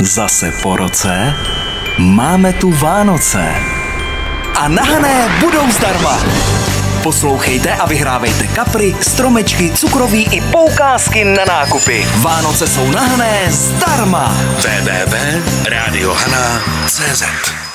Zase po roce máme tu Vánoce. A nahané budou zdarma. Poslouchejte a vyhrávejte kapry, stromečky, cukroví i poukázky na nákupy. Vánoce jsou nahané zdarma. www.radiohana.cz